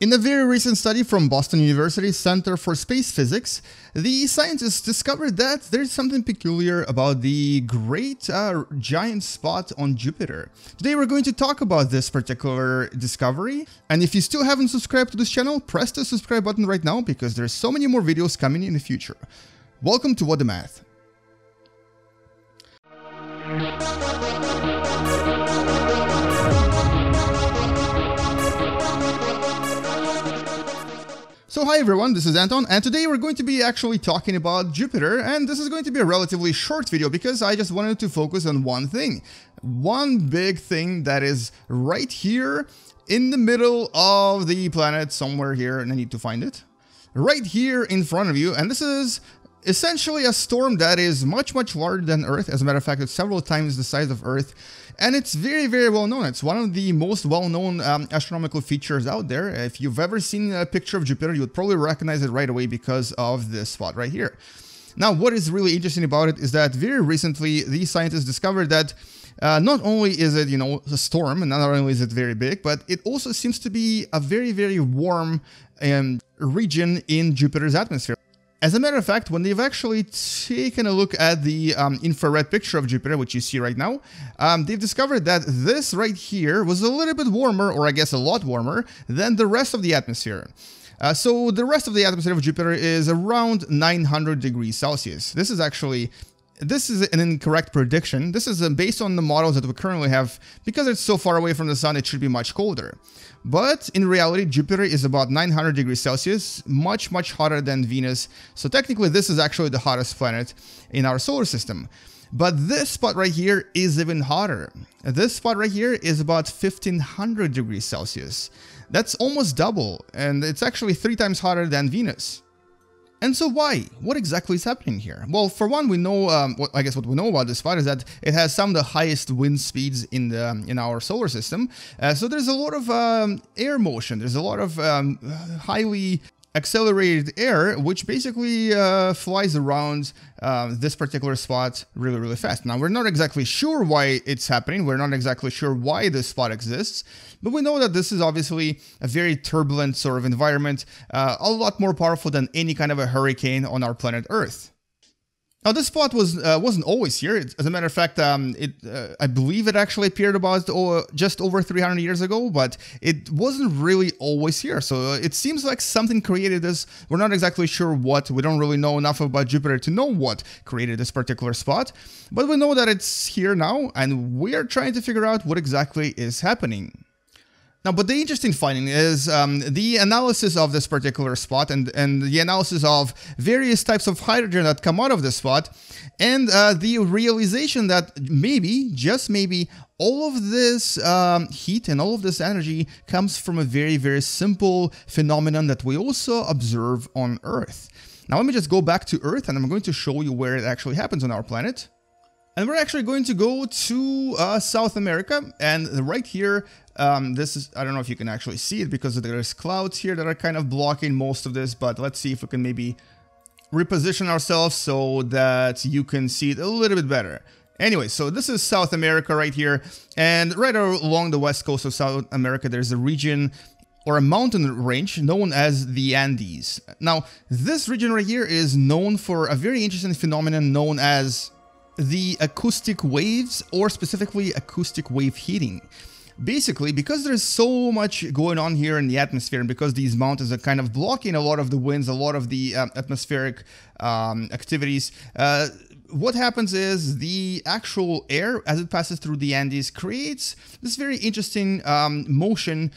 In a very recent study from Boston University Center for Space Physics, the scientists discovered that there's something peculiar about the great uh, giant spot on Jupiter. Today we're going to talk about this particular discovery, and if you still haven't subscribed to this channel, press the subscribe button right now because there's so many more videos coming in the future. Welcome to What Da Math. So hi everyone, this is Anton, and today we're going to be actually talking about Jupiter, and this is going to be a relatively short video because I just wanted to focus on one thing. One big thing that is right here in the middle of the planet, somewhere here, and I need to find it. Right here in front of you, and this is essentially a storm that is much, much larger than Earth. As a matter of fact, it's several times the size of Earth and it's very, very well known. It's one of the most well-known um, astronomical features out there. If you've ever seen a picture of Jupiter, you would probably recognize it right away because of this spot right here. Now, what is really interesting about it is that very recently, these scientists discovered that uh, not only is it, you know, a storm, and not only is it very big, but it also seems to be a very, very warm um, region in Jupiter's atmosphere. As a matter of fact, when they've actually taken a look at the um, infrared picture of Jupiter, which you see right now, um, they've discovered that this right here was a little bit warmer, or I guess a lot warmer, than the rest of the atmosphere. Uh, so the rest of the atmosphere of Jupiter is around 900 degrees Celsius. This is actually this is an incorrect prediction. This is uh, based on the models that we currently have. Because it's so far away from the sun, it should be much colder. But in reality, Jupiter is about 900 degrees Celsius, much, much hotter than Venus. So technically, this is actually the hottest planet in our solar system. But this spot right here is even hotter. This spot right here is about 1500 degrees Celsius. That's almost double, and it's actually three times hotter than Venus. And so why? What exactly is happening here? Well, for one, we know, um, what, I guess what we know about this spot is that it has some of the highest wind speeds in the in our solar system. Uh, so there's a lot of um, air motion. There's a lot of um, highly accelerated air, which basically uh, flies around uh, this particular spot really, really fast. Now, we're not exactly sure why it's happening. We're not exactly sure why this spot exists, but we know that this is obviously a very turbulent sort of environment, uh, a lot more powerful than any kind of a hurricane on our planet Earth. Now, this spot was uh, wasn't always here. It, as a matter of fact, um, it uh, I believe it actually appeared about oh, just over 300 years ago, but it wasn't really always here. So uh, it seems like something created this. We're not exactly sure what. We don't really know enough about Jupiter to know what created this particular spot, but we know that it's here now, and we are trying to figure out what exactly is happening. Now, but the interesting finding is um, the analysis of this particular spot and, and the analysis of various types of hydrogen that come out of this spot, and uh, the realization that maybe, just maybe, all of this um, heat and all of this energy comes from a very, very simple phenomenon that we also observe on Earth. Now, let me just go back to Earth and I'm going to show you where it actually happens on our planet. And we're actually going to go to uh, South America and right here um, this is, I don't know if you can actually see it because there's clouds here that are kind of blocking most of this, but let's see if we can maybe reposition ourselves so that you can see it a little bit better. Anyway, so this is South America right here, and right along the west coast of South America, there's a region or a mountain range known as the Andes. Now, this region right here is known for a very interesting phenomenon known as the acoustic waves, or specifically acoustic wave heating. Basically, because there's so much going on here in the atmosphere, and because these mountains are kind of blocking a lot of the winds, a lot of the um, atmospheric um, activities, uh, what happens is the actual air, as it passes through the Andes, creates this very interesting um, motion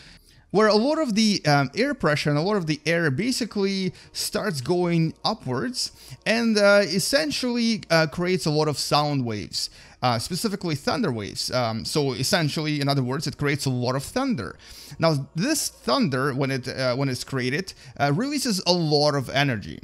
where a lot of the um, air pressure and a lot of the air basically starts going upwards and uh, essentially uh, creates a lot of sound waves. Uh, specifically thunder waves. Um, so essentially, in other words, it creates a lot of thunder. Now, this thunder, when it uh, when it's created, uh, releases a lot of energy.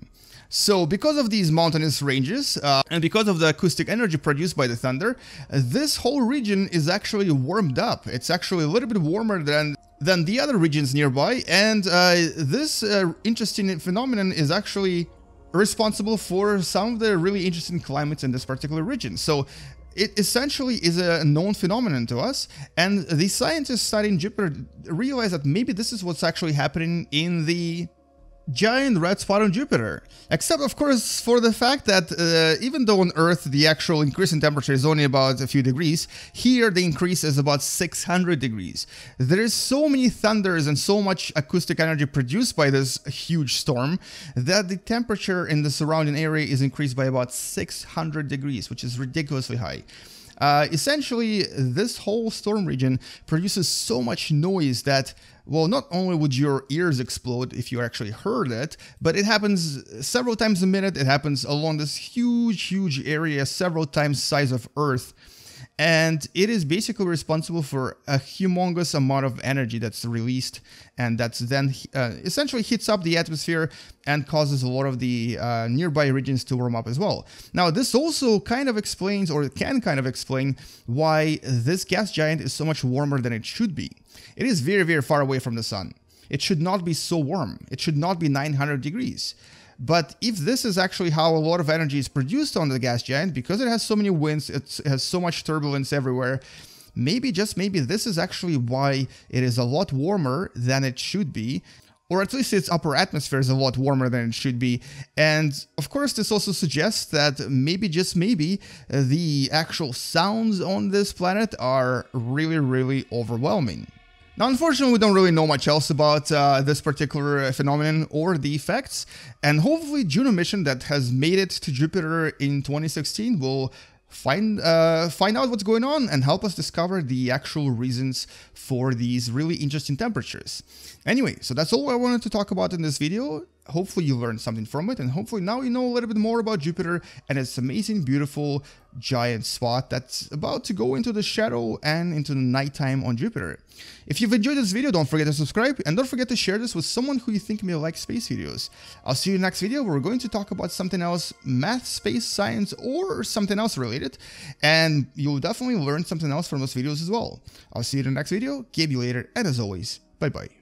So because of these mountainous ranges uh, and because of the acoustic energy produced by the thunder, this whole region is actually warmed up. It's actually a little bit warmer than than the other regions nearby and uh, this uh, interesting phenomenon is actually responsible for some of the really interesting climates in this particular region. So it essentially is a known phenomenon to us, and the scientists studying Jupiter realize that maybe this is what's actually happening in the giant red spot on Jupiter. Except, of course, for the fact that uh, even though on Earth the actual increase in temperature is only about a few degrees, here the increase is about 600 degrees. There is so many thunders and so much acoustic energy produced by this huge storm that the temperature in the surrounding area is increased by about 600 degrees, which is ridiculously high. Uh, essentially, this whole storm region produces so much noise that, well, not only would your ears explode if you actually heard it, but it happens several times a minute. It happens along this huge, huge area, several times size of Earth and it is basically responsible for a humongous amount of energy that's released and that's then uh, essentially heats up the atmosphere and causes a lot of the uh, nearby regions to warm up as well. Now this also kind of explains or can kind of explain why this gas giant is so much warmer than it should be. It is very very far away from the sun. It should not be so warm. It should not be 900 degrees. But if this is actually how a lot of energy is produced on the gas giant, because it has so many winds, it has so much turbulence everywhere, maybe, just maybe, this is actually why it is a lot warmer than it should be or at least its upper atmosphere is a lot warmer than it should be. And of course, this also suggests that maybe, just maybe, the actual sounds on this planet are really, really overwhelming. Now, unfortunately, we don't really know much else about uh, this particular phenomenon or the effects, and hopefully Juno mission that has made it to Jupiter in 2016 will find uh, find out what's going on and help us discover the actual reasons for these really interesting temperatures. Anyway, so that's all I wanted to talk about in this video hopefully you learned something from it and hopefully now you know a little bit more about Jupiter and its amazing beautiful giant spot that's about to go into the shadow and into the nighttime on Jupiter. If you've enjoyed this video don't forget to subscribe and don't forget to share this with someone who you think may like space videos. I'll see you in the next video we're going to talk about something else, math, space, science or something else related and you'll definitely learn something else from those videos as well. I'll see you in the next video, Gabe you later and as always, bye bye.